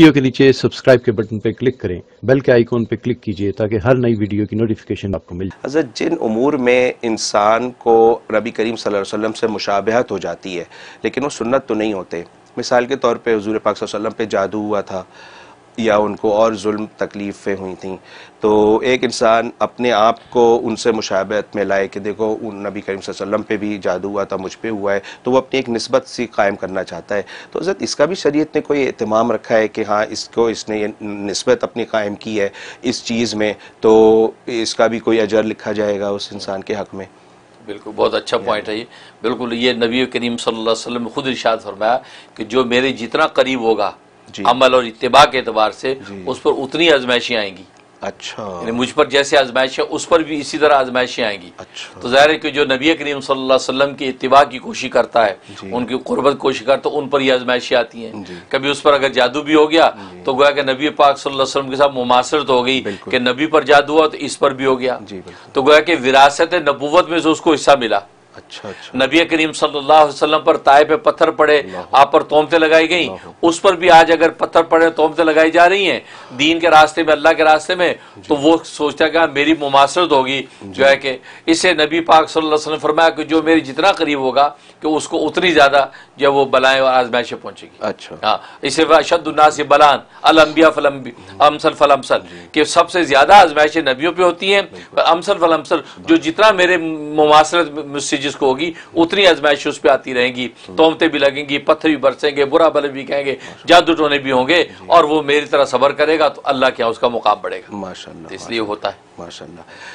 Video کے نیچے subscribe کے بٹن پہ کلک کریں۔ بیل کے آئیکن پہ کلک کیجیے تاکہ ہر نئی ویڈیو کی نوٹیفیکیشن آپ کو مل جائے۔ حضرت، جن امور میں انسان کو نبی کریم صلی اللہ علیہ وسلم سے مشابہت ہو جاتی ہے، لیکن وہ سنت تو نہیں ہوتے۔ مثال کے طور پہ حضور پاک صلی اللہ علیہ وسلم پہ جادو ہوا تھا۔ یا ان کو اور ظلم تکلیفیں ہوئی تھیں۔ تو ایک انسان اپنے آپ کو ان سے مشابہت میں لائے کہ دیکھو ان نبی کریم صلی اللہ علیہ وسلم پہ بھی جادو ہوا تھا مجھ پہ ہوا ہے۔ تو وہ اپنی ایک نسبت سی قائم کرنا چاہتا ہے۔ تو حضرت اس کا بھی شریعت نے کوئی اہتمام رکھا ہے کہ ہاں اس کو اس نے یہ نسبت اپنی قائم کی ہے اس چیز میں تو اس کا بھی کوئی اجر لکھا جائے گا اس انسان کے حق میں؟ بالکل بہت اچھا پوائنٹ ہے یہ۔ بالکل یہ نبی کریم صلی اللہ علیہ وسلم خود ارشاد فرمایا کہ جو میرے جتنا قریب ہوگا عمل اور اتباع کے اعتبار سے جی۔ اس پر اتنی آزمائشیں آئیں گی۔ اچھا۔ یعنی مجھ پر جیسے آزمائش ہے اس پر بھی اسی طرح آزمائشیں آئیں گی۔ اچھا۔ تو ظاہر ہے کہ جو نبی کریم صلی اللہ علیہ وسلم کی اتباع کی کوشش کرتا ہے جی۔ ان کی قربت کوشش کرتا ہے ان پر یہ آزمائشیں آتی ہیں۔ جی۔ کبھی اس پر اگر جادو بھی ہو گیا تو گویا کہ نبی پاک صلی اللہ علیہ وسلم کے ساتھ مماثرت ہو گئی۔ کہ نبی پر جادو ہوا تو اس پر بھی ہو گیا۔ جی تو گویا کہ وراثت نبوت میں سے اس کو حصہ ملا۔ اچھا اچھا۔ نبی کریم صلی اللہ علیہ وسلم پر تائے پہ پتھر پڑے آپ پر تومتیں لگائی گئیں۔ اس پر بھی آج اگر پتھر پڑے تومتیں لگائی جا رہی ہیں۔ دین کے راستے میں اللہ کے راستے میں۔ تو وہ سوچتا ہے کہ ہاں میری مماثرت ہوگی۔ جو ہے کہ اس سے نبی پاک صلی اللہ علیہ وسلم فرمایا کہ جو میری جتنا قریب ہوگا کہ اس کو اتنی زیادہ جو وہ بلائیں اور آزمائشیں پہنچے گی۔ اچھا۔ ہاں اسے شد الناس بلان۔ الانبیاء فلمبی امسل فلمسل کہ سب سے زیادہ آزمائشیں نبیوں پہ ہوتی ہیں۔ امسل فلمسل جو جتنا میرے مجھ سے جس کو ہوگی اتنی آزمائش اس پہ آتی رہیں گی تومتے بھی لگیں گی پتھر بھی برسیں گے برا بلے بھی کہیں گے جادو ٹونے بھی ہوں گے اور وہ میری طرح صبر کرے گا تو اللہ کیا اس کا مقام بڑھے گا۔ ماشاء اللہ اس لیے ہوتا ہے۔ ماشاء اللہ